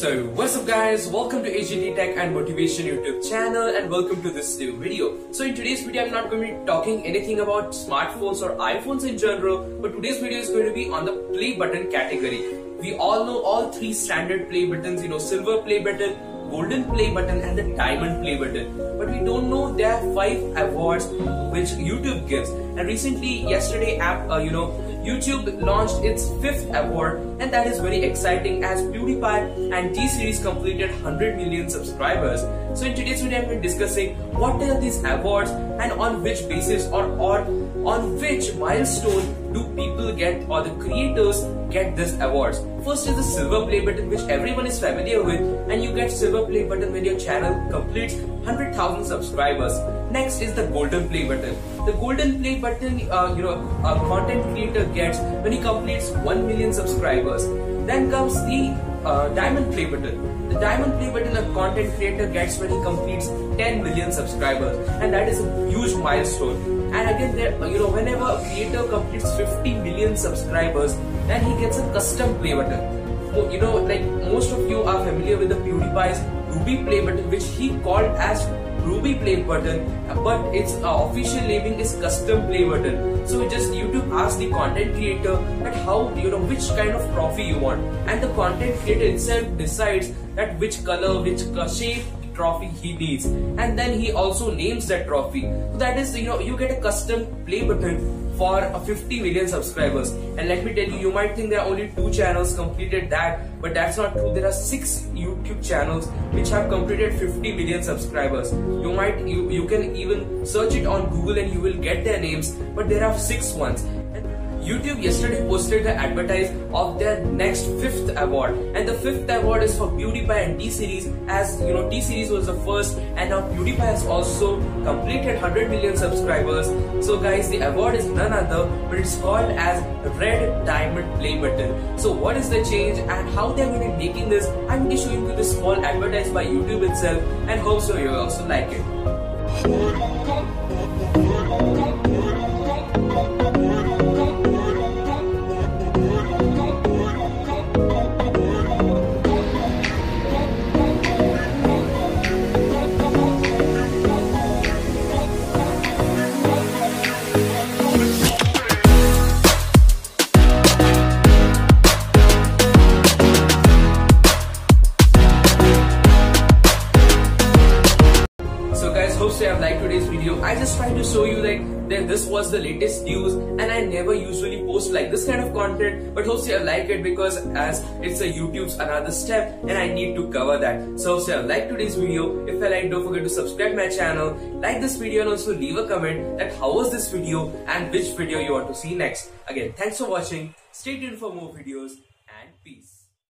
So what's up guys, welcome to AGT Tech and Motivation YouTube channel and welcome to this new video. So in today's video I'm not going to be talking anything about smartphones or iPhones in general but today's video is going to be on the play button category. We all know all three standard play buttons, you know silver play button, golden play button and the diamond play button. But we don't know there are five awards which YouTube gives and recently yesterday app uh, you know YouTube launched its fifth award and that is very exciting as PewDiePie and T-Series completed 100 million subscribers. So in today's video I'm going to be discussing what are these awards and on which basis or, or on which milestone do people get or the creators get these awards. First is the silver play button which everyone is familiar with and you get silver play button when your channel completes 100,000 subscribers. Next is the golden play button. The golden play button, uh, you know, a content creator gets when he completes 1 million subscribers. Then comes the uh, diamond play button. The diamond play button a content creator gets when he completes 10 million subscribers and that is a huge milestone. And again, there, you know, whenever a creator completes 50 million subscribers, then he gets a custom play button. You know, like most of you are familiar with the PewDiePie's Ruby play button, which he called as Ruby play button, but its uh, official naming is custom play button. So just you YouTube ask the content creator that how you know which kind of trophy you want, and the content creator itself decides that which color, which shape trophy he needs, and then he also names that trophy. So that is you know you get a custom play button for 50 million subscribers. And let me tell you, you might think there are only two channels completed that, but that's not true. There are six YouTube channels which have completed 50 million subscribers. You might, you, you can even search it on Google and you will get their names, but there are six ones. YouTube yesterday posted the advertise of their next fifth award. And the fifth award is for PewDiePie and T-Series as you know T-Series was the first and now PewDiePie has also completed 100 million subscribers. So guys the award is none other but it's called as Red Diamond Play Button. So what is the change and how they're going to be making this? I'm going to show you this small advertise by YouTube itself and hope so you also like it. Today's video. I just tried to show you like that this was the latest news and I never usually post like this kind of content but hope so you liked it because as it's a YouTube's another step and I need to cover that. So hope you liked today's video. If I like don't forget to subscribe my channel, like this video and also leave a comment that how was this video and which video you want to see next. Again thanks for watching. Stay tuned for more videos and peace.